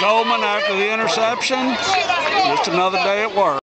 Coleman after the interception. Just another day at work.